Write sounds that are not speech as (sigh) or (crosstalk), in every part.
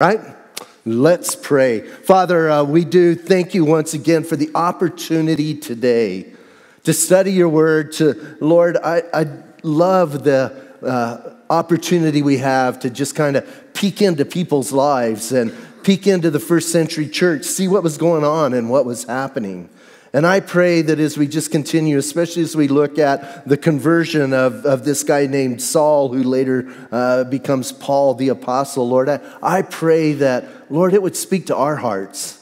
Right? Let's pray. Father, uh, we do thank you once again for the opportunity today to study your word. To Lord, I, I love the uh, opportunity we have to just kind of peek into people's lives and peek into the first century church, see what was going on and what was happening. And I pray that as we just continue, especially as we look at the conversion of, of this guy named Saul, who later uh, becomes Paul the Apostle, Lord, I, I pray that, Lord, it would speak to our hearts.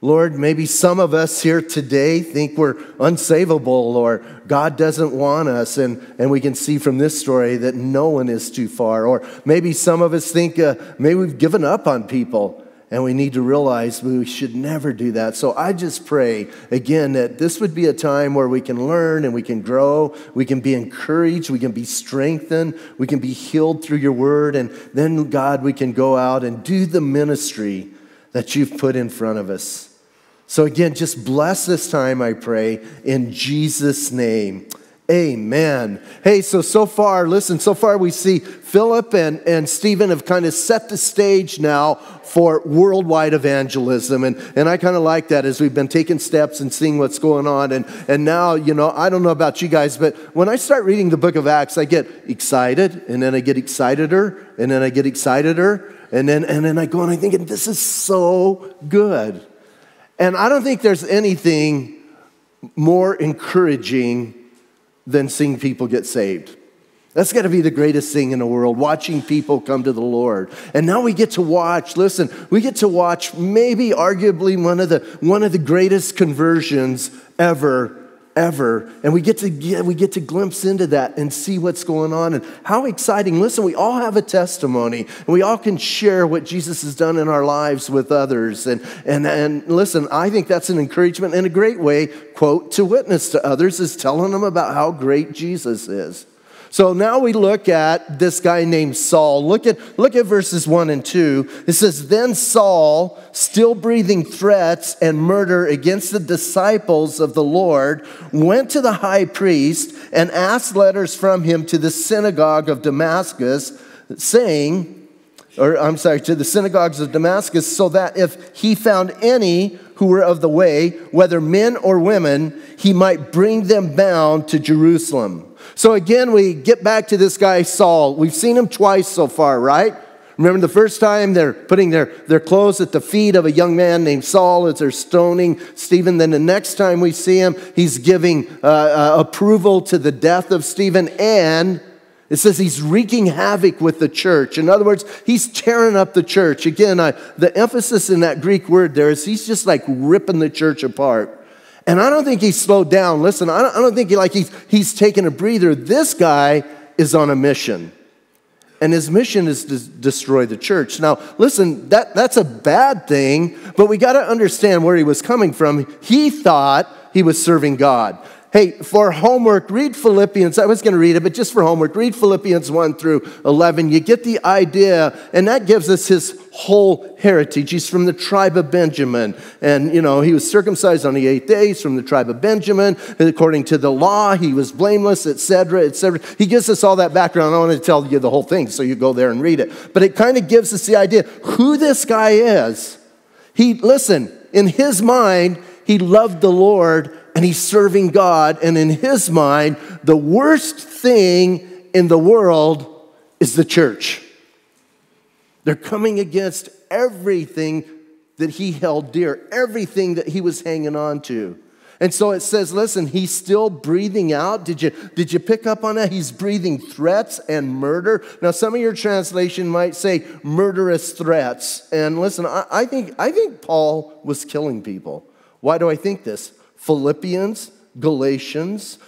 Lord, maybe some of us here today think we're unsavable or God doesn't want us, and, and we can see from this story that no one is too far. Or maybe some of us think uh, maybe we've given up on people. And we need to realize we should never do that. So I just pray again that this would be a time where we can learn and we can grow, we can be encouraged, we can be strengthened, we can be healed through your word. And then, God, we can go out and do the ministry that you've put in front of us. So again, just bless this time, I pray, in Jesus' name. Amen. Hey, so so far, listen, so far we see Philip and, and Stephen have kind of set the stage now for worldwide evangelism. And, and I kind of like that as we've been taking steps and seeing what's going on. And, and now, you know, I don't know about you guys, but when I start reading the book of Acts, I get excited, and then I get exciteder, and then I get exciteder, and then, and then I go and I'm thinking, this is so good. And I don't think there's anything more encouraging than seeing people get saved. That's got to be the greatest thing in the world, watching people come to the Lord. And now we get to watch, listen, we get to watch maybe arguably one of the, one of the greatest conversions ever ever. And we get to get, we get to glimpse into that and see what's going on and how exciting. Listen, we all have a testimony and we all can share what Jesus has done in our lives with others. And, and, and listen, I think that's an encouragement and a great way, quote, to witness to others is telling them about how great Jesus is. So now we look at this guy named Saul. Look at, look at verses 1 and 2. It says, Then Saul, still breathing threats and murder against the disciples of the Lord, went to the high priest and asked letters from him to the synagogue of Damascus, saying, or I'm sorry, to the synagogues of Damascus, so that if he found any who were of the way, whether men or women, he might bring them bound to Jerusalem. So again, we get back to this guy, Saul. We've seen him twice so far, right? Remember the first time they're putting their, their clothes at the feet of a young man named Saul as they're stoning Stephen. Then the next time we see him, he's giving uh, uh, approval to the death of Stephen. And it says he's wreaking havoc with the church. In other words, he's tearing up the church. Again, I, the emphasis in that Greek word there is he's just like ripping the church apart. And I don't think he's slowed down. Listen, I don't, I don't think he, like he's, he's taking a breather. This guy is on a mission. And his mission is to destroy the church. Now, listen, that, that's a bad thing, but we got to understand where he was coming from. He thought he was serving God. Hey, for homework, read Philippians. I was going to read it, but just for homework, read Philippians 1 through 11. You get the idea, and that gives us his whole heritage. He's from the tribe of Benjamin. And, you know, he was circumcised on the eighth day. He's from the tribe of Benjamin. And according to the law, he was blameless, etc., etc. He gives us all that background. I want to tell you the whole thing, so you go there and read it. But it kind of gives us the idea who this guy is. He, listen, in his mind, he loved the Lord and he's serving God. And in his mind, the worst thing in the world is the church. They're coming against everything that he held dear, everything that he was hanging on to. And so it says, listen, he's still breathing out. Did you, did you pick up on that? He's breathing threats and murder. Now, some of your translation might say murderous threats. And listen, I, I think, I think Paul was killing people. Why do I think this? Philippians, Galatians.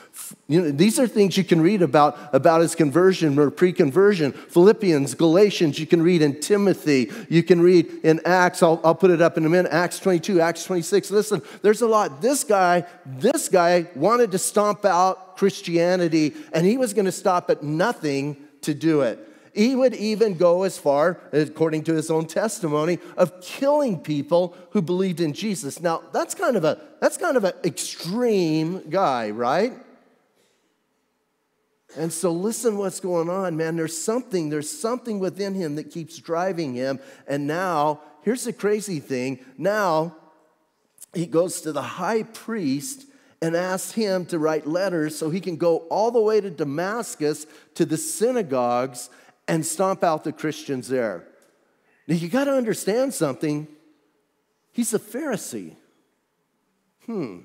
You know, these are things you can read about, about his conversion or pre conversion. Philippians, Galatians, you can read in Timothy, you can read in Acts. I'll, I'll put it up in a minute. Acts 22, Acts 26. Listen, there's a lot. This guy, this guy wanted to stomp out Christianity, and he was going to stop at nothing to do it. He would even go as far, according to his own testimony, of killing people who believed in Jesus. Now, that's kind of a that's kind of an extreme guy, right? And so listen what's going on, man. There's something, there's something within him that keeps driving him. And now, here's the crazy thing. Now he goes to the high priest and asks him to write letters so he can go all the way to Damascus to the synagogues and stomp out the Christians there. Now you got to understand something. He's a Pharisee. Hmm.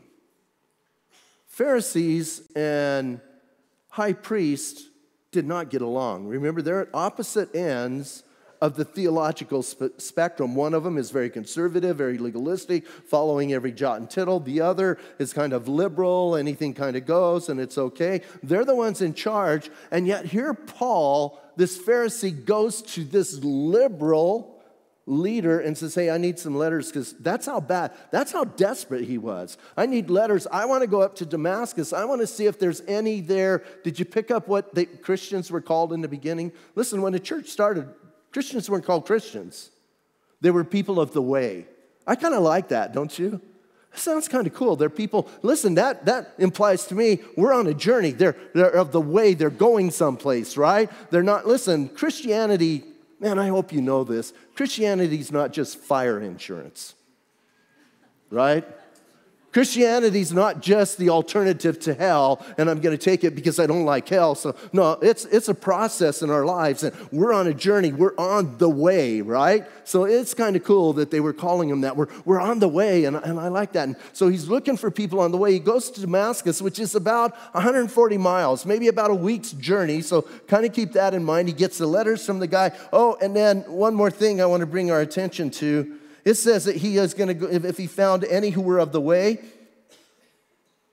Pharisees and high priests did not get along. Remember, they're at opposite ends of the theological spe- spectrum. One of them is very conservative, very legalistic, following every jot and tittle. The other is kind of liberal, anything kind of goes and it's okay. They're the ones in charge. And yet, here Paul, this Pharisee, goes to this liberal leader and says, Hey, I need some letters because that's how bad, that's how desperate he was. I need letters. I want to go up to Damascus. I want to see if there's any there. Did you pick up what the Christians were called in the beginning? Listen, when the church started, Christians weren't called Christians, they were people of the way. I kind of like that, don't you? It sounds kind of cool. They're people, listen, that, that implies to me we're on a journey. They're, they're of the way, they're going someplace, right? They're not, listen, Christianity Man, I hope you know this. Christianity is not just fire insurance, right? Christianity is not just the alternative to hell, and I'm going to take it because I don't like hell. So, no, it's, it's a process in our lives, and we're on a journey. We're on the way, right? So, it's kind of cool that they were calling him that. We're, we're on the way, and, and I like that. And so, he's looking for people on the way. He goes to Damascus, which is about 140 miles, maybe about a week's journey. So, kind of keep that in mind. He gets the letters from the guy. Oh, and then one more thing I want to bring our attention to it says that he is going to go, if he found any who were of the way,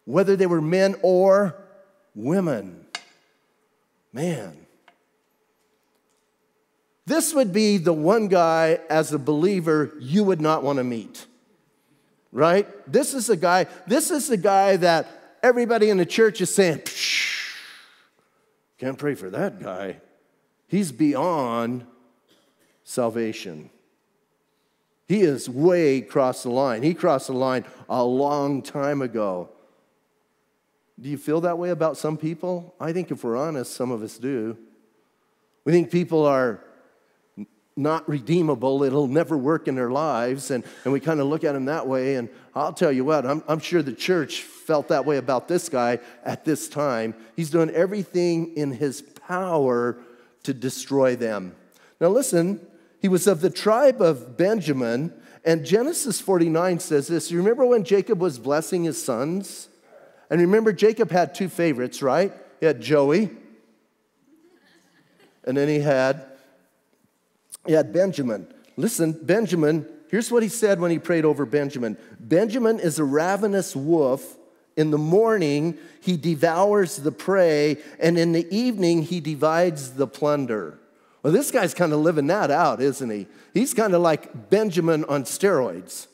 whether they were men or women. Man. This would be the one guy as a believer you would not want to meet. Right? This is a guy, this is the guy that everybody in the church is saying, can't pray for that guy. He's beyond salvation. He is way crossed the line. He crossed the line a long time ago. Do you feel that way about some people? I think if we're honest, some of us do. We think people are not redeemable, it'll never work in their lives, and, and we kind of look at them that way. And I'll tell you what, I'm, I'm sure the church felt that way about this guy at this time. He's doing everything in his power to destroy them. Now, listen, he was of the tribe of Benjamin, and Genesis 49 says this. You remember when Jacob was blessing his sons? And remember, Jacob had two favorites, right? He had Joey, and then he had, he had Benjamin. Listen, Benjamin, here's what he said when he prayed over Benjamin Benjamin is a ravenous wolf. In the morning, he devours the prey, and in the evening, he divides the plunder. Well, this guy's kind of living that out, isn't he? He's kind of like Benjamin on steroids.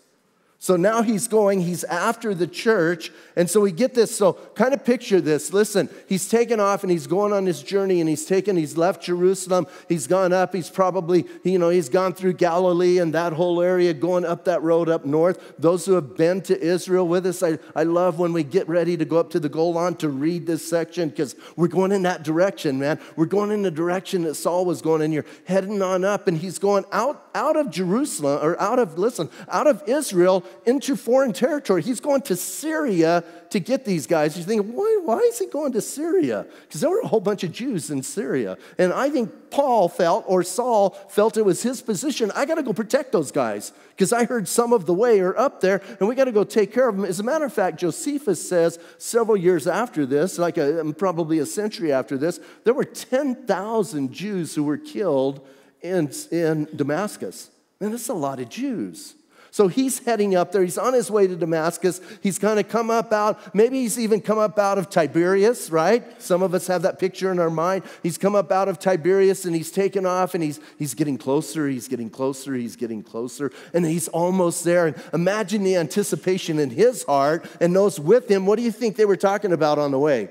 So now he's going, he's after the church. And so we get this. So kind of picture this. Listen, he's taken off and he's going on his journey and he's taken, he's left Jerusalem. He's gone up. He's probably, you know, he's gone through Galilee and that whole area, going up that road up north. Those who have been to Israel with us, I, I love when we get ready to go up to the Golan to read this section because we're going in that direction, man. We're going in the direction that Saul was going and you're heading on up and he's going out, out of Jerusalem or out of, listen, out of Israel into foreign territory. He's going to Syria to get these guys. You think, why, why is he going to Syria? Because there were a whole bunch of Jews in Syria. And I think Paul felt, or Saul felt it was his position. I got to go protect those guys because I heard some of the way are up there and we got to go take care of them. As a matter of fact, Josephus says several years after this, like a, um, probably a century after this, there were 10,000 Jews who were killed in, in Damascus. And that's a lot of Jews. So he's heading up there. He's on his way to Damascus. He's going to come up out, maybe he's even come up out of Tiberias, right? Some of us have that picture in our mind. He's come up out of Tiberias and he's taken off and he's, he's getting closer, he's getting closer, he's getting closer, and he's almost there. And imagine the anticipation in his heart and those with him. What do you think they were talking about on the way?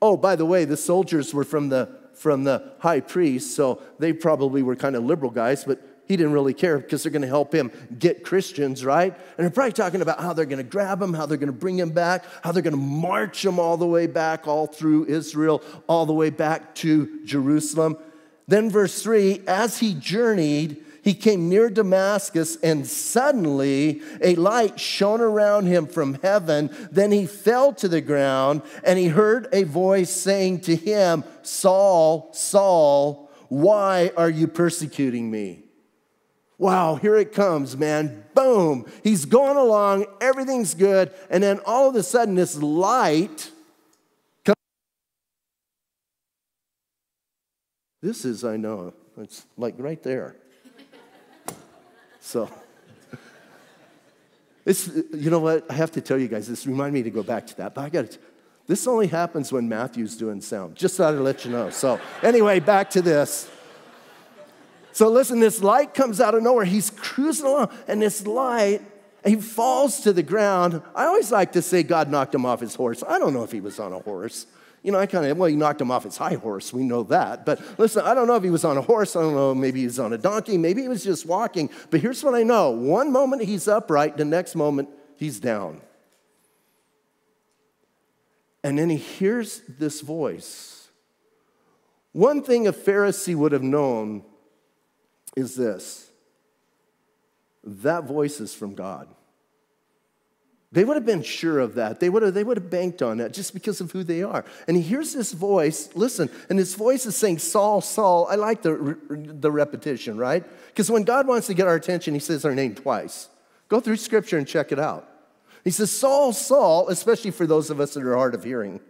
Oh, by the way, the soldiers were from the from the high priest, so they probably were kind of liberal guys, but He didn't really care because they're going to help him get Christians, right? And they're probably talking about how they're going to grab him, how they're going to bring him back, how they're going to march him all the way back, all through Israel, all the way back to Jerusalem. Then, verse 3 as he journeyed, he came near Damascus, and suddenly a light shone around him from heaven. Then he fell to the ground, and he heard a voice saying to him, Saul, Saul, why are you persecuting me? Wow, here it comes, man. Boom. He's going along, everything's good. And then all of a sudden, this light comes. This is, I know, it's like right there. So, it's, you know what? I have to tell you guys, this remind me to go back to that, but I got to. This only happens when Matthew's doing sound. Just thought I'd let you know. So, anyway, back to this. So listen, this light comes out of nowhere. He's cruising along, and this light, he falls to the ground. I always like to say God knocked him off his horse. I don't know if he was on a horse. You know, I kind of, well, he knocked him off his high horse. We know that. But listen, I don't know if he was on a horse. I don't know. Maybe he was on a donkey. Maybe he was just walking. But here's what I know one moment he's upright, the next moment he's down. And then he hears this voice. One thing a Pharisee would have known is this that voice is from God. They would have been sure of that. They would have, they would have banked on that just because of who they are. And he hears this voice, listen, and his voice is saying, Saul, Saul. I like the, the repetition, right? Because when God wants to get our attention, he says our name twice. Go through scripture and check it out. He says, Saul, Saul, especially for those of us that are hard of hearing.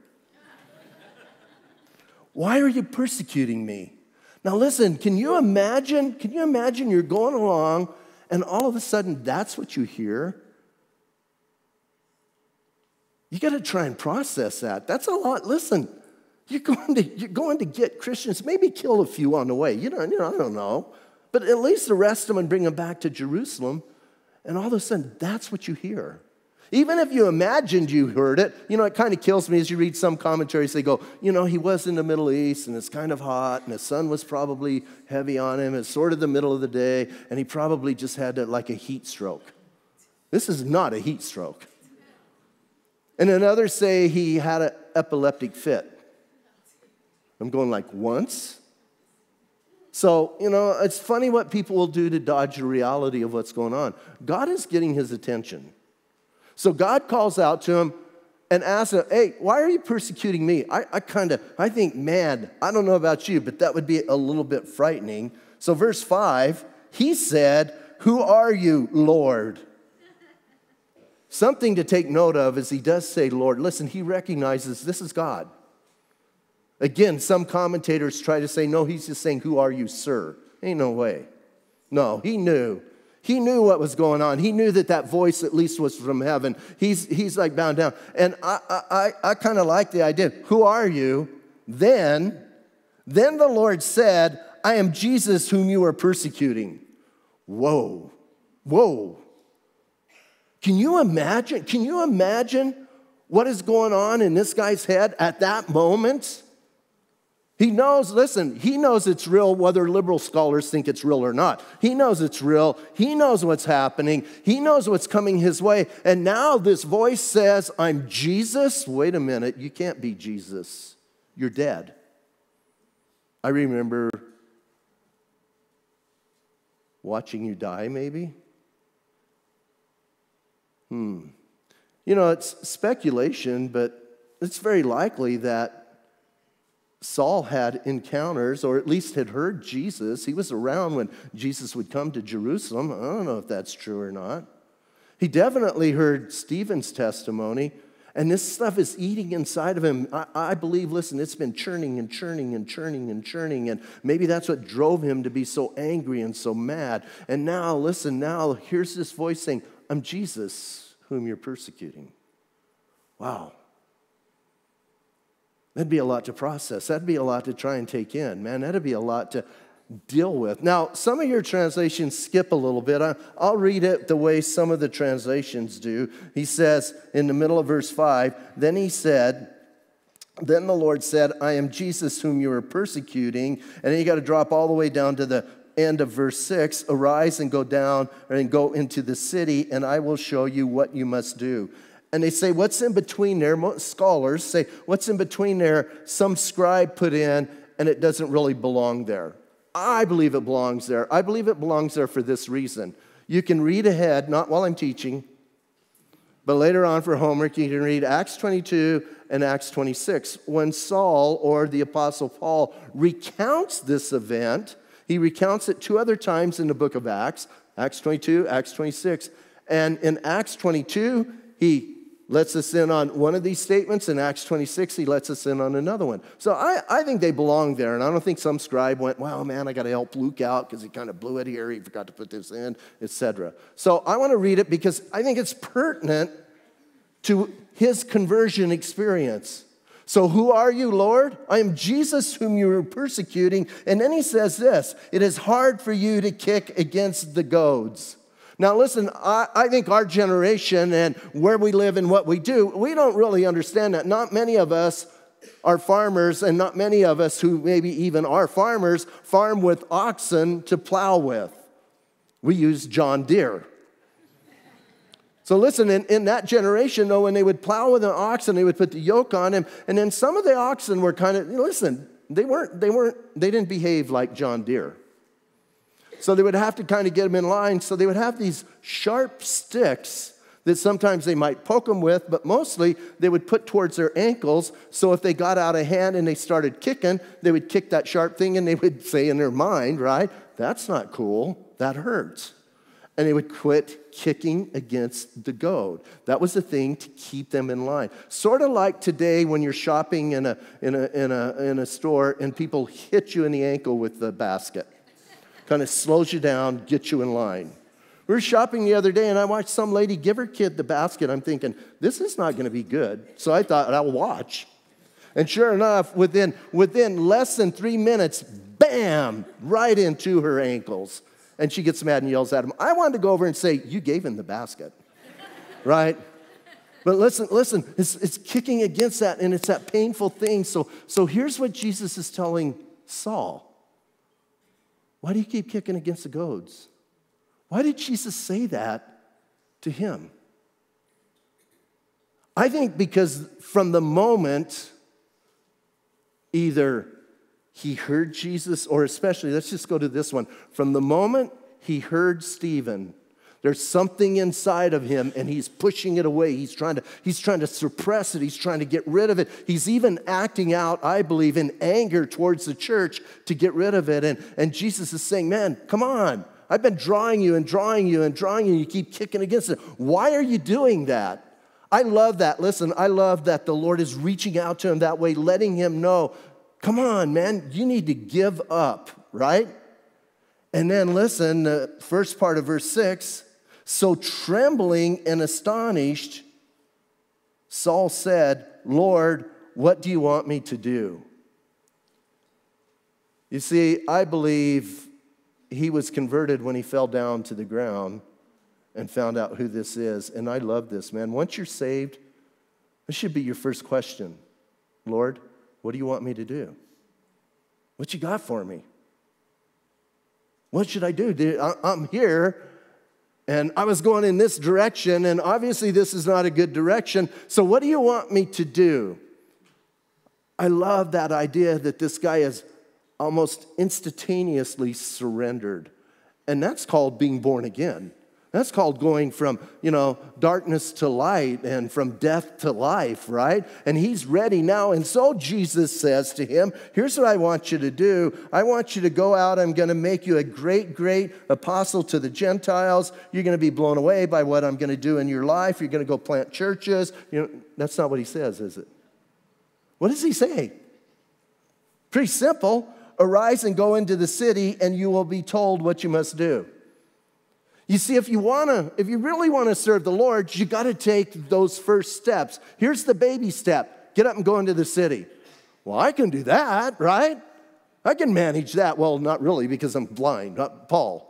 (laughs) Why are you persecuting me? Now, listen, can you imagine? Can you imagine you're going along and all of a sudden that's what you hear? You got to try and process that. That's a lot. Listen, you're going to, you're going to get Christians, maybe kill a few on the way. You know, you know, I don't know. But at least arrest them and bring them back to Jerusalem. And all of a sudden, that's what you hear. Even if you imagined you heard it, you know, it kind of kills me as you read some commentaries. They go, you know, he was in the Middle East and it's kind of hot and the sun was probably heavy on him. It's sort of the middle of the day and he probably just had like a heat stroke. This is not a heat stroke. And then others say he had an epileptic fit. I'm going like once. So, you know, it's funny what people will do to dodge the reality of what's going on. God is getting his attention. So God calls out to him and asks him, Hey, why are you persecuting me? I, I kind of, I think, man, I don't know about you, but that would be a little bit frightening. So, verse 5, he said, Who are you, Lord? Something to take note of is he does say, Lord. Listen, he recognizes this is God. Again, some commentators try to say, no, he's just saying, Who are you, sir? Ain't no way. No, he knew he knew what was going on. He knew that that voice at least was from heaven. He's, he's like bound down. And I, I, I kind of like the idea. Who are you? Then, then the Lord said, I am Jesus whom you are persecuting. Whoa, whoa. Can you imagine? Can you imagine what is going on in this guy's head at that moment? He knows, listen, he knows it's real whether liberal scholars think it's real or not. He knows it's real. He knows what's happening. He knows what's coming his way. And now this voice says, I'm Jesus. Wait a minute, you can't be Jesus. You're dead. I remember watching you die, maybe. Hmm. You know, it's speculation, but it's very likely that Saul had encounters, or at least had heard Jesus. He was around when Jesus would come to Jerusalem. I don't know if that's true or not. He definitely heard Stephen's testimony, and this stuff is eating inside of him. I, I, believe, listen, it's been churning and churning and churning and churning, and maybe that's what drove him to be so angry and so mad. And now, listen, now here's this voice saying, I'm Jesus whom you're persecuting. Wow. That'd be a lot to process. That'd be a lot to try and take in. Man, that'd be a lot to deal with. Now, some of your translations skip a little bit. I'll read it the way some of the translations do. He says in the middle of verse 5 Then he said, then the Lord said, I am Jesus whom you are persecuting. And then you got to drop all the way down to the end of verse 6 Arise and go down and go into the city, and I will show you what you must do. And they say, What's in between there? Scholars say, What's in between there? Some scribe put in, and it doesn't really belong there. I believe it belongs there. I believe it belongs there for this reason. You can read ahead, not while I'm teaching, but later on for homework, you can read Acts 22 and Acts 26. When Saul or the Apostle Paul recounts this event, he recounts it two other times in the book of Acts Acts 22, Acts 26. And in Acts 22, he lets us in on one of these statements. In Acts 26, he lets us in on another one. So I, I think they belong there. And I don't think some scribe went, well, man, I got to help Luke out because he kind of blew it here. He forgot to put this in, etc. So I want to read it because I think it's pertinent to his conversion experience. So, who are you, Lord? I am Jesus whom you are persecuting. And then he says this It is hard for you to kick against the goads. Now, listen, I, I, think our generation and where we live and what we do, we don't really understand that. Not many of us are farmers, and not many of us who maybe even are farmers farm with oxen to plow with. We use John Deere. So listen, in, in that generation, though, when they would plow with an oxen, they would put the yoke on him, and then some of the oxen were kind of, listen, they weren't, they weren't, they didn't behave like John Deere. So they would have to kind of get them in line. So they would have these sharp sticks that sometimes they might poke them with, but mostly they would put towards their ankles. So if they got out of hand and they started kicking, they would kick that sharp thing and they would (laughs) say in their mind, right, that's not cool, that hurts and they would quit kicking against the goad. That was the thing to keep them in line. Sort of like today when you're shopping in a, in a, in a, in a store and people hit you in the ankle with the basket. Kind of slows you down, gets you in line. We were shopping the other day and I watched some lady give her kid the basket. I'm thinking, this is not going to be good. So I thought, I'll watch. And sure enough, within, within less than three minutes, bam, right into her ankles and she gets mad and yells at him. I wanted to go over and say, You gave him the basket, (laughs) right? But listen, listen, it's, it's kicking against that and it's that painful thing. So, so here's what Jesus is telling Saul Why do you keep kicking against the goads? Why did Jesus say that to him? I think because from the moment either he heard Jesus, or especially, let's just go to this one. From the moment he heard Stephen, there's something inside of him and he's pushing it away. He's trying to, he's trying to suppress it. He's trying to get rid of it. He's even acting out, I believe, in anger towards the church to get rid of it. And, and Jesus is saying, Man, come on. I've been drawing you and drawing you and drawing you. And you keep kicking against it. Why are you doing that? I love that. Listen, I love that the Lord is reaching out to him that way, letting him know Come on, man, you need to give up, right? And then listen, the first part of verse 6 so trembling and astonished, Saul said, Lord, what do you want me to do? You see, I believe he was converted when he fell down to the ground and found out who this is. And I love this, man. Once you're saved, this should be your first question Lord, what do you want me to do? What you got for me? What should I do? I'm here and I was going in this direction, and obviously this is not a good direction. So, what do you want me to do? I love that idea that this guy is almost instantaneously surrendered. And that's called being born again. That's called going from, you know, darkness to light and from death to life, right? And he's ready now. And so Jesus says to him, Here's what I want you to do. I want you to go out. I'm going to make you a great, great apostle to the Gentiles. You're going to be blown away by what I'm going to do in your life. You're going to go plant churches. You know, that's not what he says, is it? What does he say? Pretty simple. Arise and go into the city, and you will be told what you must do. You see, if you wanna, if you really wanna serve the Lord, you gotta take those first steps. Here's the baby step get up and go into the city. Well, I can do that, right? I can manage that. Well, not really because I'm blind, not Paul.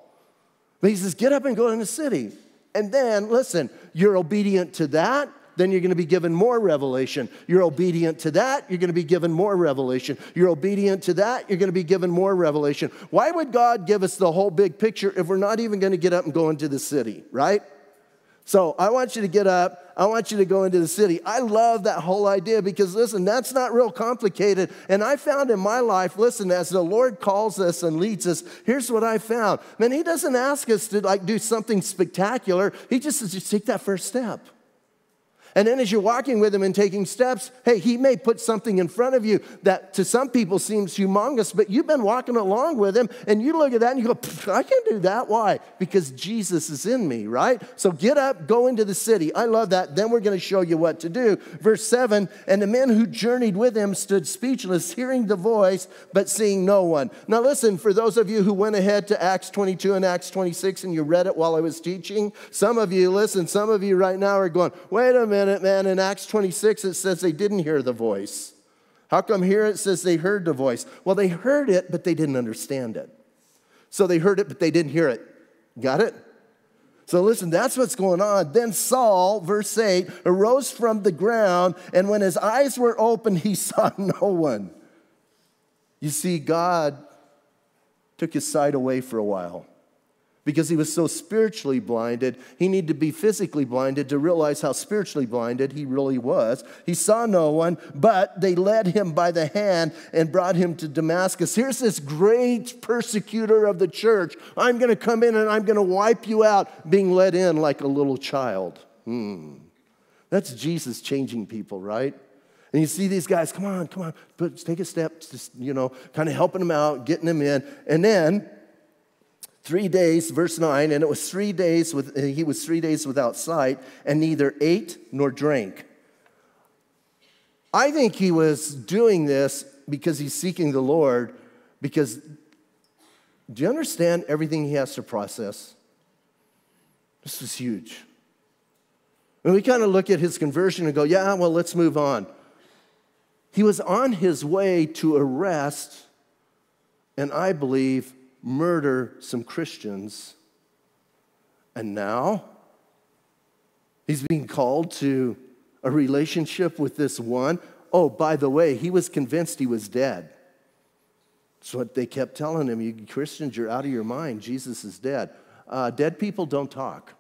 But he says, get up and go in the city. And then, listen, you're obedient to that, then you're going to be given more revelation. You're obedient to that, you're going to be given more revelation. You're obedient to that, you're going to be given more revelation. Why would God give us the whole big picture if we're not even going to get up and go into the city, right? So I want you to get up. I want you to go into the city. I love that whole idea because, listen, that's not real complicated. And I found in my life, listen, as the Lord calls us and leads us, here's what I found. Man, He doesn't ask us to like do something spectacular. He just says, just take that first step. And then as you're walking with him and taking steps, hey, he may put something in front of you that to some people seems humongous, but you've been walking along with him and you look at that and you go, I can do that. Why? Because Jesus is in me, right? So get up, go into the city. I love that. Then we're going to show you what to do. Verse 7 And the men who journeyed with him stood speechless, hearing the voice, but seeing no one. Now, listen, for those of you who went ahead to Acts 22 and Acts 26 and you read it while I was teaching, some of you, listen, some of you right now are going, wait a minute minute, man, in Acts 26, it says they didn't hear the voice. How come here it says they heard the voice? Well, they heard it, but they didn't understand it. So they heard it, but they didn't hear it. Got it? So listen, that's what's going on. Then Saul, verse 8, arose from the ground, and when his eyes were open, he (laughs) saw no one. You see, God took his sight away for a while because he was so spiritually blinded. He needed to be physically blinded to realize how spiritually blinded he really was. He saw no one, but they led him by the hand and brought him to Damascus. Here's this great persecutor of the church. I'm going to come in and I'm going to wipe you out, being led in like a little child. Hmm. That's Jesus changing people, right? And you see these guys, come on, come on, but take a step, just, you know, kind of helping them out, getting them in. And then Three days, verse 9, and it was three days with, he was three days without sight and neither ate nor drank. I think he was doing this because he's seeking the Lord, because do you understand everything he has to process? This was huge. And we kind of look at his conversion and go, yeah, well, let's move on. He was on his way to arrest, and I believe murder some Christians. And now he's being called to a relationship with this one. Oh, by the way, he was convinced he was dead. That's what they kept telling him. You Christians, you're out of your mind. Jesus is dead. Uh, dead people don't talk.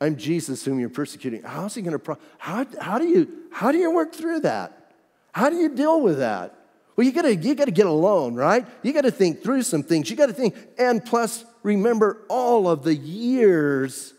I'm Jesus whom you're persecuting. How's he going to? Pro- how, how do you how do you work through that? How do you deal with that? Well, you gotta, you gotta get alone, right? You gotta think through some things. You gotta think, and plus, remember all of the years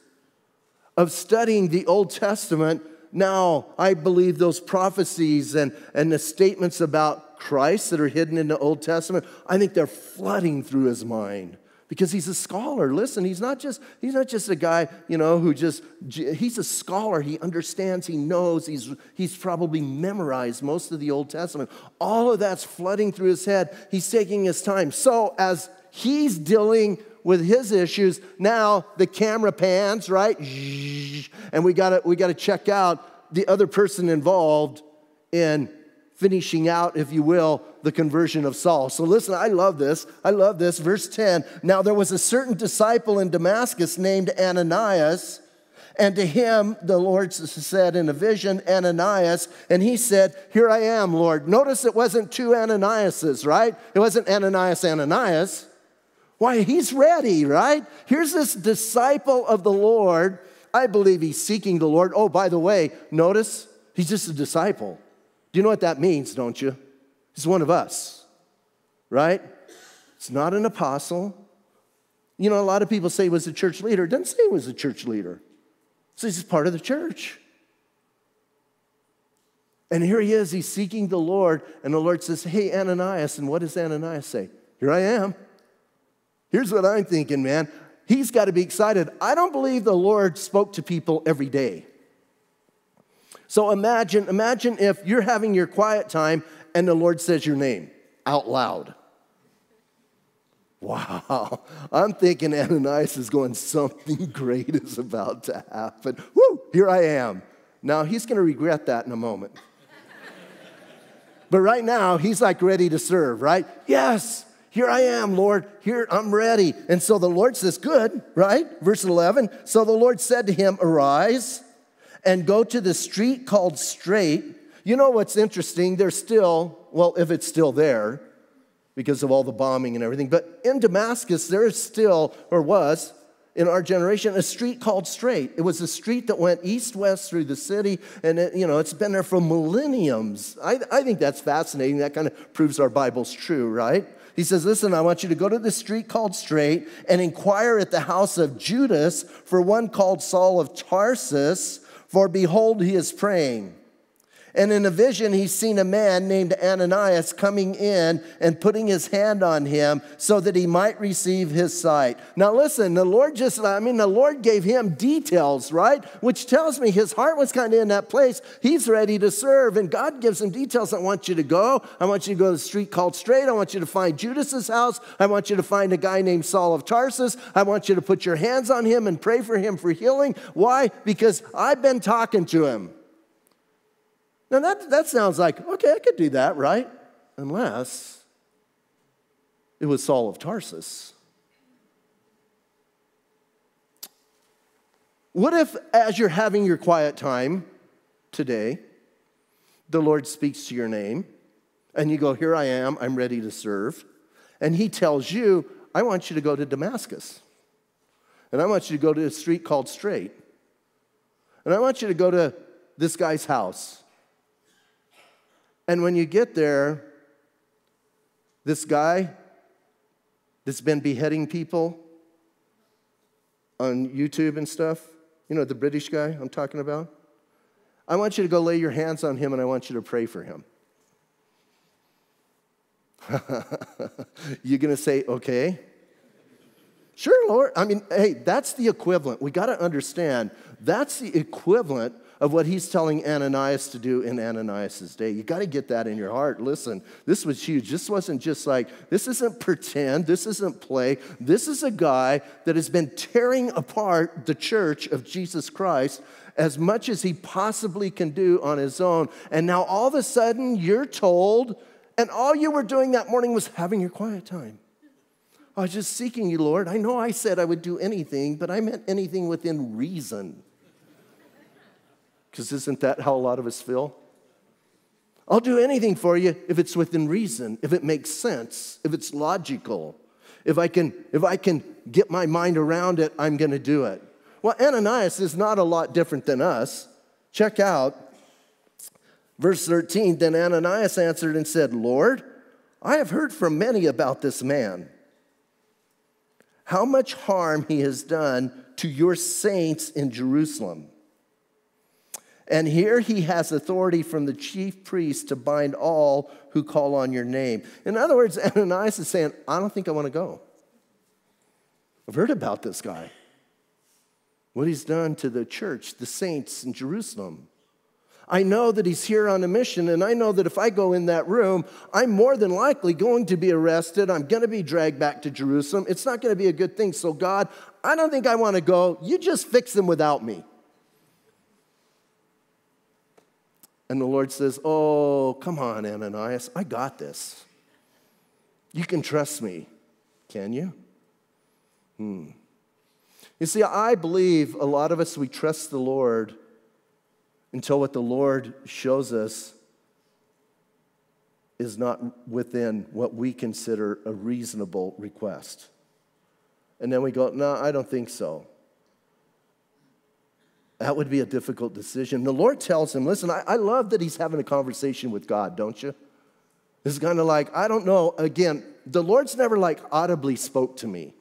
of studying the Old Testament. Now, I believe those prophecies and, and the statements about Christ that are hidden in the Old Testament, I think they're flooding through his mind because he's a scholar. Listen, he's not just he's not just a guy, you know, who just he's a scholar. He understands, he knows, he's he's probably memorized most of the Old Testament. All of that's flooding through his head. He's taking his time. So as he's dealing with his issues, now the camera pans, right? And we got to we got to check out the other person involved in finishing out, if you will, the conversion of Saul. So listen, I love this. I love this. Verse 10 Now there was a certain disciple in Damascus named Ananias. And to him, the Lord said in a vision, Ananias, and he said, Here I am, Lord. Notice it wasn't two Ananiases, right? It wasn't Ananias, Ananias. Why, he's ready, right? Here's this disciple of the Lord. I believe he's seeking the Lord. Oh, by the way, notice he's just a disciple. Do you know what that means, don't you? He's one of us, right? It's not an apostle. You know, a lot of people say he was a church leader. It doesn't say he was a church leader. So he's just part of the church. And here he is, he's seeking the Lord, and the Lord says, Hey, Ananias. And what does Ananias say? Here I am. Here's what I'm thinking, man. He's got to be excited. I don't believe the Lord spoke to people every day. So imagine, imagine if you're having your quiet time and the Lord says your name out loud. Wow. (laughs) I'm thinking Ananias is going, something (laughs) great is about to happen. Woo, here I am. Now he's going to regret that in a moment. (laughs) but right now, he's like ready to serve, right? Yes, here I am, Lord. Here I'm ready. And so the Lord says, Good, right? Verse 11. So the Lord said to him, Arise and go to the street called Straight. You know what's interesting? There's still, well, if it's still there, because of all the bombing and everything, but in Damascus, there is still, or was, in our generation, a street called Straight. It was a street that went east west through the city, and it, you know it's been there for millenniums. I, I think that's fascinating. That kind of proves our Bible's true, right? He says, Listen, I want you to go to the street called Straight and inquire at the house of Judas for one called Saul of Tarsus, for behold, he is praying. And in a vision, he's seen a man named Ananias coming in and putting his hand on him so that he might receive his sight. Now, listen, the Lord just, I mean, the Lord gave him details, right? Which tells me his heart was kind of in that place. He's ready to serve, and God gives him details. I want you to go. I want you to go to the street called Straight. I want you to find Judas's house. I want you to find a guy named Saul of Tarsus. I want you to put your hands on him and pray for him for healing. Why? Because I've been talking to him. Now, that, that sounds like, okay, I could do that, right? Unless it was Saul of Tarsus. What if, as you're having your quiet time today, the Lord speaks to your name and you go, Here I am, I'm ready to serve. And He tells you, I want you to go to Damascus. And I want you to go to a street called Straight. And I want you to go to this guy's house. And when you get there, this guy that's been beheading people on YouTube and stuff, you know, the British guy I'm talking about, I want you to go lay your hands on him and I want you to pray for him. (laughs) You're going to say, okay. Sure, Lord. I mean, hey, that's the equivalent. We got to understand that's the equivalent of what he's telling Ananias to do in Ananias' day. You got to get that in your heart. Listen, this was huge. This wasn't just like, this isn't pretend, this isn't play. This is a guy that has been tearing apart the church of Jesus Christ as much as he possibly can do on his own. And now all of a sudden, you're told, and all you were doing that morning was having your quiet time. I was just seeking you, Lord. I know I said I would do anything, but I meant anything within reason. Because isn't that how a lot of us feel? I'll do anything for you if it's within reason, if it makes sense, if it's logical. If I can, if I can get my mind around it, I'm going to do it. Well, Ananias is not a lot different than us. Check out verse 13. Then Ananias answered and said, Lord, I have heard from many about this man, how much harm he has done to your saints in Jerusalem. And here he has authority from the chief priest to bind all who call on your name. In other words, (laughs) Ananias is saying, I don't think I want to go. I've heard about this guy, what he's done to the church, the saints in Jerusalem. I know that he's here on a mission, and I know that if I go in that room, I'm more than likely going to be arrested. I'm going to be dragged back to Jerusalem. It's not going to be a good thing. So, God, I don't think I want to go. You just fix them without me. And the Lord says, Oh, come on, Ananias, I got this. You can trust me. Can you? Hmm. You see, I believe a lot of us, we trust the Lord until what the Lord shows us is not within what we consider a reasonable request. And then we go, No, I don't think so. That would be a difficult decision. The Lord tells him, listen, I, I love that he's having a conversation with God, don't you? It's kind of like, I don't know. Again, the Lord's never like audibly spoke to me.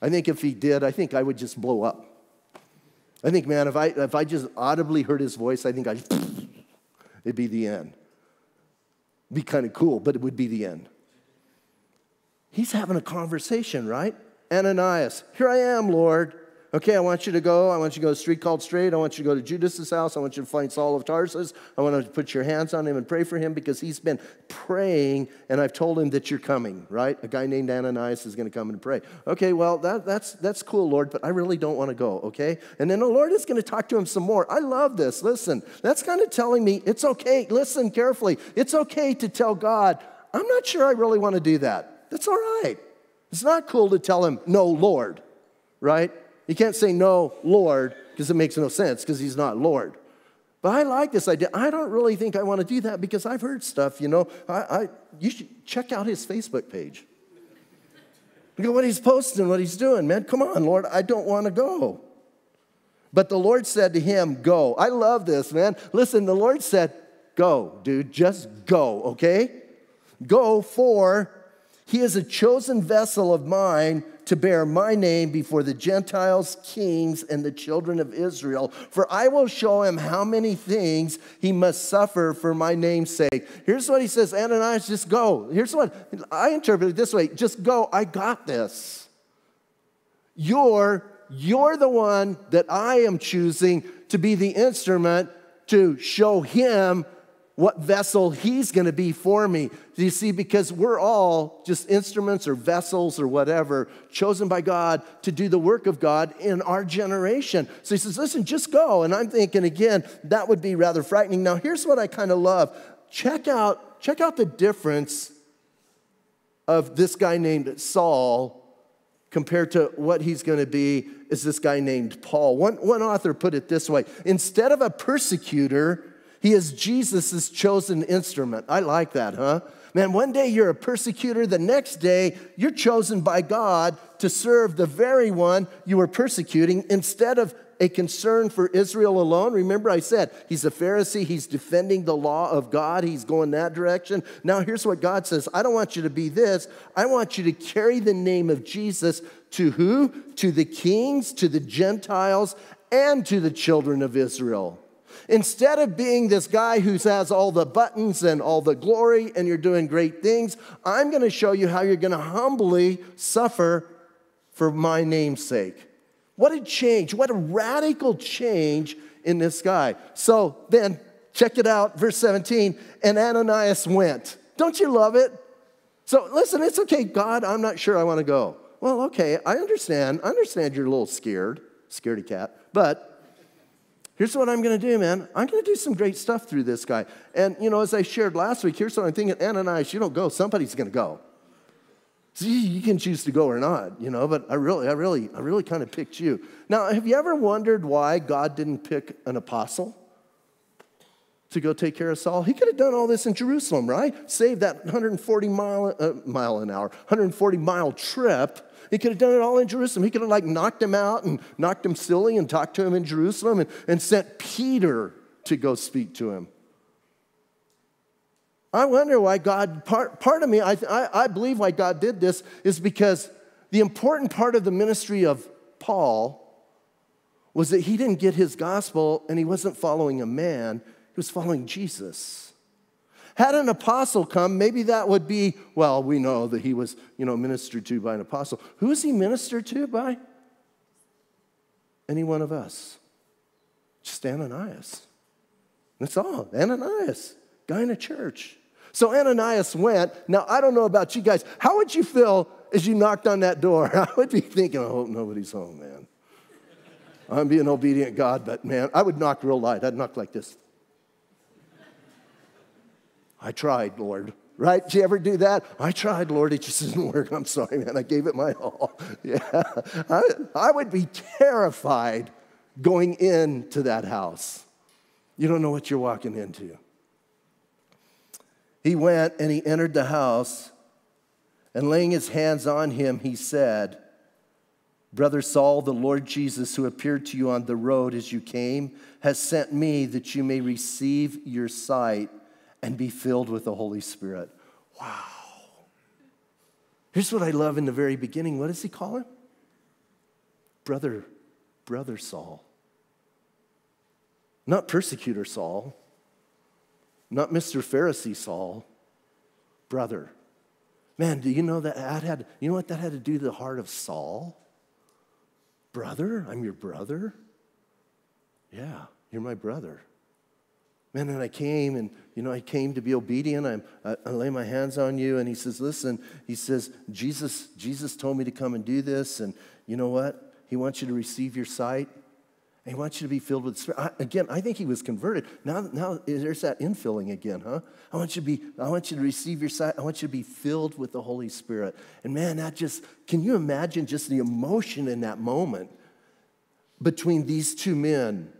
I think if he did, I think I would just blow up. I think, man, if I, if I just audibly heard his voice, I think I'd, (laughs) it'd be the end. It'd be kind of cool, but it would be the end. He's having a conversation, right? Ananias, here I am, Lord. Okay, I want you to go. I want you to go to a street called Straight. I want you to go to Judas's house. I want you to find Saul of Tarsus. I want to put your hands on him and pray for him because he's been praying, and I've told him that you're coming, right? A guy named Ananias is going to come and pray. Okay, well, that, that's, that's cool, Lord, but I really don't want to go, okay? And then the Lord is going to talk to him some more. I love this. Listen, that's kind of telling me it's okay. Listen carefully. It's okay to tell God, I'm not sure I really want to do that. That's all right. It's not cool to tell him, no, Lord, right? You can't say no, Lord, because it makes no sense because he's not Lord. But I like this idea. I don't really think I want to do that because I've heard stuff, you know. I, I you should check out his Facebook page. Look at what he's posting, what he's doing, man. Come on, Lord, I don't want to go. But the Lord said to him, Go. I love this, man. Listen, the Lord said, Go, dude, just go, okay? Go for he is a chosen vessel of mine to bear my name before the Gentiles, kings, and the children of Israel. For I will show him how many things he must suffer for my name's sake. Here's what he says Ananias, just go. Here's what I interpret it this way just go. I got this. You're, you're the one that I am choosing to be the instrument to show him what vessel he's going to be for me. Do you see? Because we're all just instruments or vessels or whatever chosen by God to do the work of God in our generation. So he says, listen, just go. And I'm thinking again, that would be rather frightening. Now, here's what I kind of love. Check out, check out the difference of this guy named Saul compared to what he's going to be is this guy named Paul. One, one author put it this way instead of a persecutor, he is Jesus' chosen instrument. I like that, huh? Man, one day you're a persecutor, the next day you're chosen by God to serve the very one you were persecuting instead of a concern for Israel alone. Remember, I said he's a Pharisee, he's defending the law of God, he's going that direction. Now, here's what God says I don't want you to be this, I want you to carry the name of Jesus to who? To the kings, to the Gentiles, and to the children of Israel. Instead of being this guy who has all the buttons and all the glory and you're doing great things, I'm going to show you how you're going to humbly suffer for my name's sake. What a change. What a radical change in this guy. So then, check it out, verse 17. And Ananias went. Don't you love it? So listen, it's okay, God, I'm not sure I want to go. Well, okay, I understand. I understand you're a little scared, scaredy cat, but Here's what I'm going to do, man. I'm going to do some great stuff through this guy. And, you know, as I shared last week, here's what I'm thinking Ananias, you don't go, somebody's going to go. See, you can choose to go or not, you know, but I really, I really, I really kind of picked you. Now, have you ever wondered why God didn't pick an apostle to go take care of Saul? He could have done all this in Jerusalem, right? Save that 140 mile, uh, mile an hour, 140 mile trip he could have done it all in Jerusalem. He could have like knocked him out and knocked him silly and talked to him in Jerusalem and, and sent Peter to go speak to him. I wonder why God, part, part of me, I, I, I believe why God did this is because the important part of the ministry of Paul was that he didn't get his gospel and he wasn't following a man, he was following Jesus. Had an apostle come, maybe that would be, well, we know that he was, you know, ministered to by an apostle. Who is he ministered to by? Any one of us. Just Ananias. That's all. Ananias, guy in a church. So Ananias went. Now, I don't know about you guys. How would you feel as you knocked on that door? (laughs) I would be thinking, I hope nobody's home, man. I'm being obedient God, but man, I would knock real light. I'd knock like this. I tried, Lord. Right? Did you ever do that? I tried, Lord. It just (laughs) didn't work. I'm sorry, man. I gave it my all. (laughs) Yeah. I, I would be terrified going into that house. You don't know what you're walking into. He went and he entered the house, and laying his hands on him, he said, Brother Saul, the Lord Jesus, who appeared to you on the road as you came, has sent me that you may receive your sight and be filled with the Holy Spirit. Wow. Here's what I love in the very beginning. What does he call him? Brother, brother Saul. Not persecutor Saul, not Mr. Pharisee Saul, brother. Man, do you know that, that had, you know what that had to do to the heart of Saul? Brother, I'm your brother? Yeah, you're my brother. Man, and I came and, you know, I came to be obedient. I, I, I lay my hands on you. And he says, listen, he says, Jesus, Jesus told me to come and do this. And you know what? He wants you to receive your sight. And he wants you to be filled with Spirit. I, again, I think he was converted. Now, now there's that infilling again, huh? I want you to be, I want you to receive your sight. I want you to be filled with the Holy Spirit. And man, that just, can you imagine just the emotion in that moment? between these two men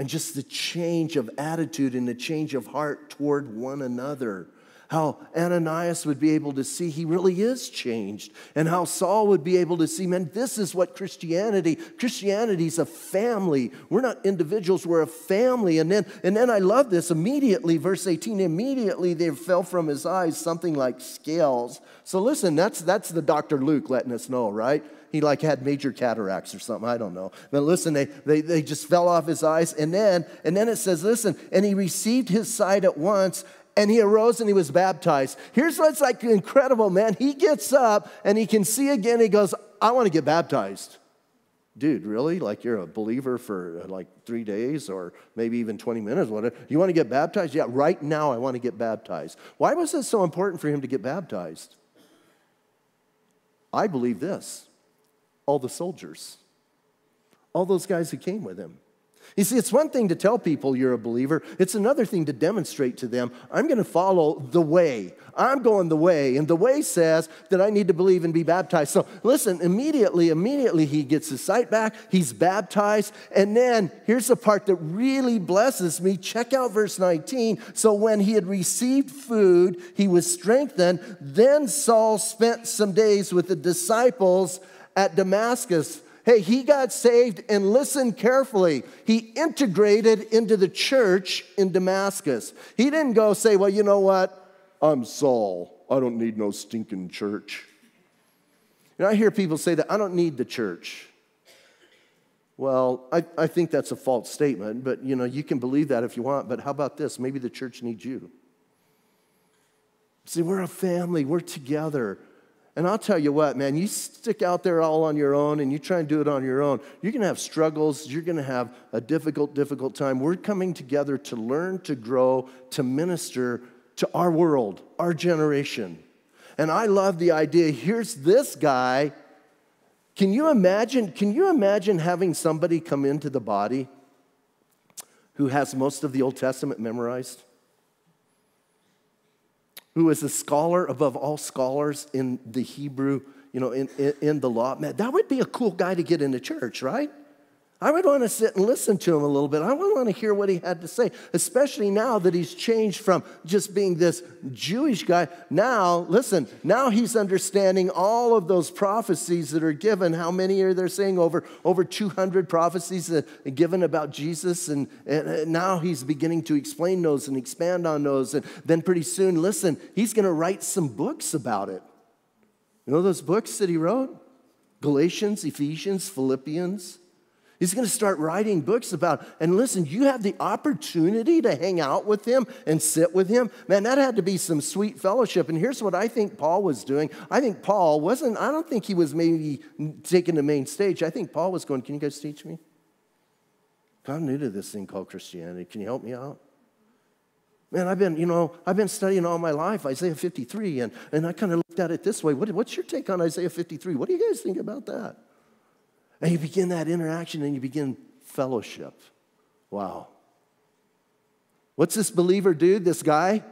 and just the change of attitude and the change of heart toward one another how Ananias would be able to see he really is changed, and how Saul would be able to see, man, this is what Christianity, Christianity's a family. We're not individuals, we're a family. And then, and then I love this immediately, verse 18, immediately there fell from his eyes something like scales. So listen, that's that's the Dr. Luke letting us know, right? he like had major cataracts or something i don't know but listen they, they, they just fell off his eyes and then and then it says listen and he received his sight at once and he arose and he was baptized. Here's what's like incredible, man. He gets up and he can see again. He goes, I want to get baptized. Dude, really? Like you're a believer for uh, like three days or maybe even 20 minutes, whatever. You want to get baptized? Yeah, right now I want to get baptized. Why was it so important for him to get baptized? I believe this all the soldiers, all those guys who came with him. You see, it's one thing to tell people you're a believer, it's another thing to demonstrate to them, I'm going to follow the way. I'm going the way. And the way says that I need to believe and be baptized. So listen, immediately, immediately he gets his sight back, he's baptized. And then here's the part that really blesses me. Check out verse 19. So when he had received food, he was strengthened. Then Saul spent some days with the disciples at Damascus. Hey, he got saved and listen carefully. He integrated into the church in Damascus. He didn't go say, Well, you know what? I'm Saul. I don't need no stinking church. And I hear people say that I don't need the church. Well, I, I think that's a false statement, but you know, you can believe that if you want, but how about this? Maybe the church needs you. See, we're a family, we're together. And I'll tell you what, man, you stick out there all on your own and you try and do it on your own, you're going to have struggles. You're going to have a difficult, difficult time. We're coming together to learn, to grow, to minister to our world, our generation. And I love the idea here's this guy. Can you imagine, can you imagine having somebody come into the body who has most of the Old Testament memorized? Who is a scholar above all scholars in the Hebrew, you know, in, in, in, the law. Man, that would be a cool guy to get into church, right? I would want to sit and listen to him a little bit. I would want to hear what he had to say, especially now that he's changed from just being this Jewish guy. Now, listen, now he's understanding all of those prophecies that are given. How many are there saying? Over, over 200 prophecies that given about Jesus. And, and now he's beginning to explain those and expand on those. And then pretty soon, listen, he's going to write some books about it. You know those books that he wrote? Galatians, Ephesians, Philippians. He's going to start writing books about, and listen, you have the opportunity to hang out with him and sit with him. Man, that had to be some sweet fellowship. And here's what I think Paul was doing. I think Paul wasn't, I don't think he was maybe taking the main stage. I think Paul was going, Can you guys teach me? I'm new to this thing called Christianity. Can you help me out? Man, I've been, you know, I've been studying all my life Isaiah 53, and, and I kind of looked at it this way. What, what's your take on Isaiah 53? What do you guys think about that? And you begin that interaction and you begin fellowship. Wow. What's this believer do? This guy,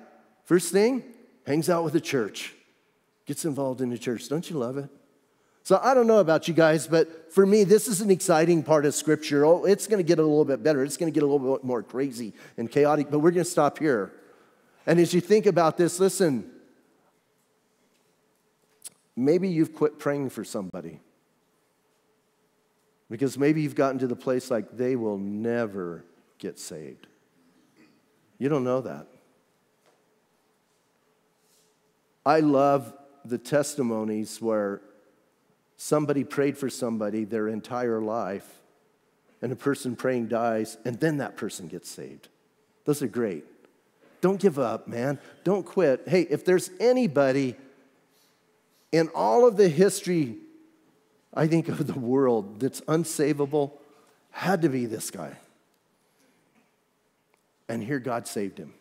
first thing, hangs out with the church, gets involved in the church. Don't you love it? So I don't know about you guys, but for me, this is an exciting part of Scripture. Oh, it's going to get a little bit better. It's going to get a little bit more crazy and chaotic, but we're going to stop here. And as you think about this, listen, maybe you've quit praying for somebody. Because maybe you've gotten to the place like they will never get saved. You don't know that. I love the testimonies where somebody prayed for somebody their entire life and a person praying dies and then that person gets saved. Those are great. Don't give up, man. Don't quit. Hey, if there's anybody in all of the history I think of the world that's unsavable had to be this guy. And here God saved him.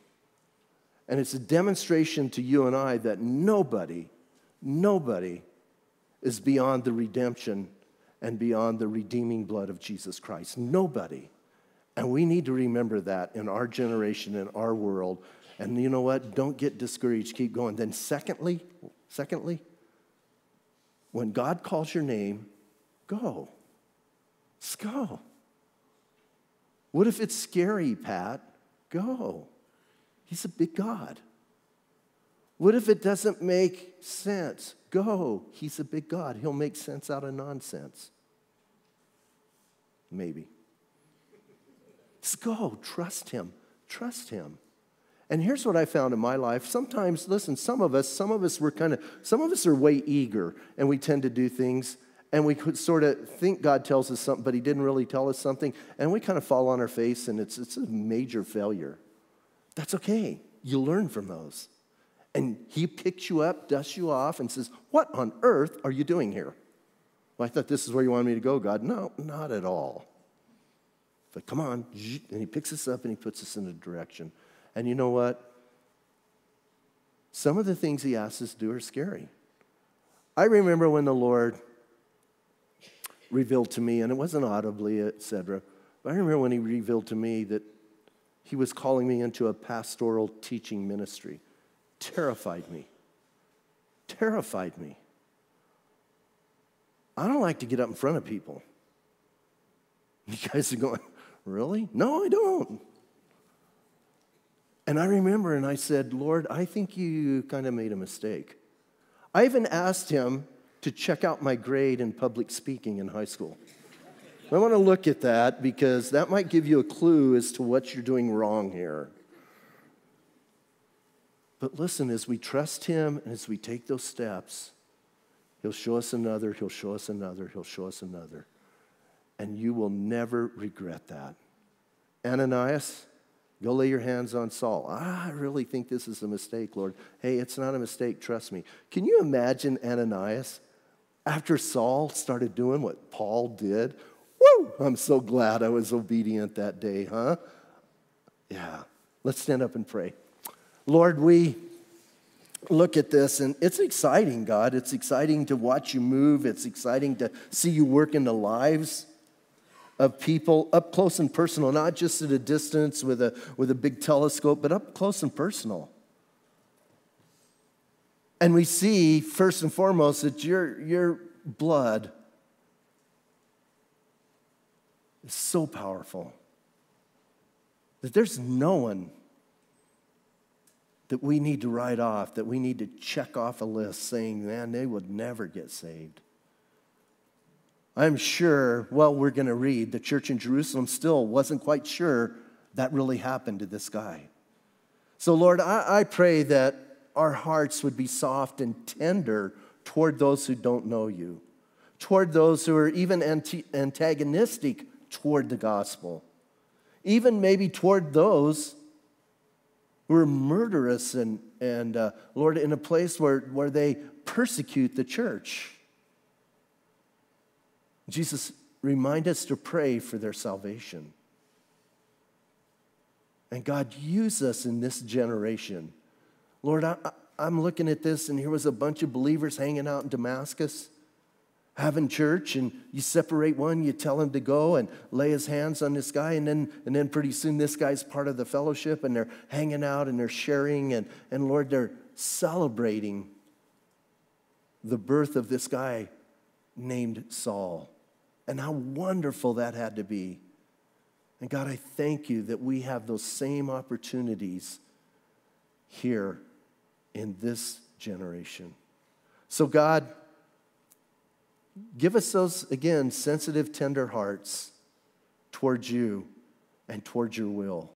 And it's a demonstration to you and I that nobody, nobody is beyond the redemption and beyond the redeeming blood of Jesus Christ. Nobody. And we need to remember that in our generation, in our world. And you know what? Don't get discouraged. Keep going. Then, secondly, secondly, when God calls your name, go. Let's go. What if it's scary, Pat? Go. He's a big God. What if it doesn't make sense? Go. He's a big God. He'll make sense out of nonsense. Maybe. Just go. Trust Him. Trust Him. And here's what I found in my life. Sometimes, listen, some of us, some of us were kind of, some of us are way eager and we tend to do things and we could sort of think God tells us something, but He didn't really tell us something, and we kind of fall on our face and it's, it's a major failure. That's okay. You learn from those. And He picks you up, dusts you off, and says, What on earth are you doing here? Well, I thought this is where you wanted me to go, God. No, not at all. But come on. And He picks us up and He puts us in a direction. And you know what? Some of the things He asks us to do are scary. I remember when the Lord revealed to me, and it wasn't audibly, etc. But I remember when he revealed to me that he was calling me into a pastoral teaching ministry. Terrified me. Terrified me. I don't like to get up in front of people. (laughs) You guys are going, really? No, I don't. And I remember, and I said, Lord, I think you kind of made a mistake. I even asked him to check out my grade in public speaking in high school. I want to look at that because that might give you a clue as to what you're doing wrong here. But listen, as we trust Him and as we take those steps, He'll show us another, He'll show us another, He'll show us another. And you will never regret that. Ananias, Go lay your hands on Saul. Ah, I really think this is a mistake, Lord. Hey, it's not a mistake, trust me. Can you imagine Ananias after Saul started doing what Paul did? Woo! I'm so glad I was obedient that day, huh? Yeah. Let's stand up and pray. Lord, we look at this and it's exciting, God. It's exciting to watch you move, it's exciting to see you work in the lives of people up close and personal, not just at a distance with a, with a big telescope, but up close and personal. And we see, first and foremost, that your, your blood is so powerful that there's no one that we need to write off, that we need to check off a list saying, man, they would never get saved. I'm sure, well, we're going to read, the church in Jerusalem still wasn't quite sure that really happened to this guy. So, Lord, I, I pray that our hearts would be soft and tender toward those who don't know you, toward those who are even anti- antagonistic toward the gospel, even maybe toward those who are murderous and, and uh, Lord, in a place where, where they persecute the church. Jesus, remind us to pray for their salvation. And God, use us in this generation. Lord, I, am looking at this, and here was a bunch of believers hanging out in Damascus, having church, and you separate one, you tell him to go and lay his hands on this guy, and then, and then pretty soon this guy's part of the fellowship, and they're hanging out and they're sharing, and, and Lord, they're celebrating the birth of this guy named Saul. And how wonderful that had to be. And God, I thank you that we have those same opportunities here in this generation. So, God, give us those, again, sensitive, tender hearts towards you and towards your will.